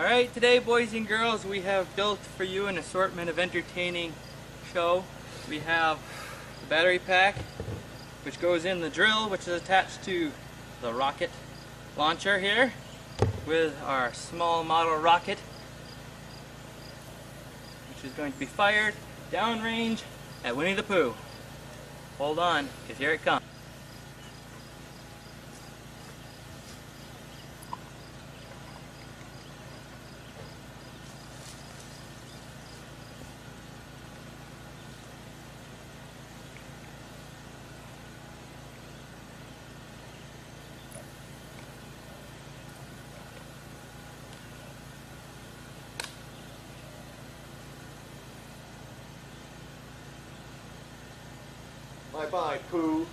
Alright, today boys and girls we have built for you an assortment of entertaining show. We have the battery pack which goes in the drill which is attached to the rocket launcher here with our small model rocket which is going to be fired downrange at Winnie the Pooh. Hold on, because here it comes. Bye bye, Pooh.